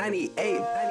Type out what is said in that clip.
98.